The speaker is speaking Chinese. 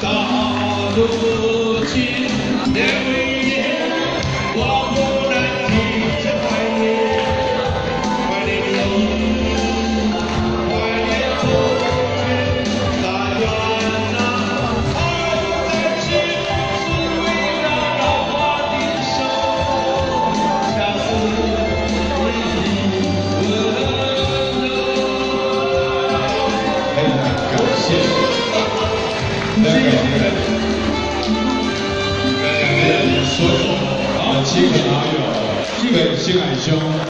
Tá da noite deu 谢谢。你们谢谢你感谢所有亲好友爱兄。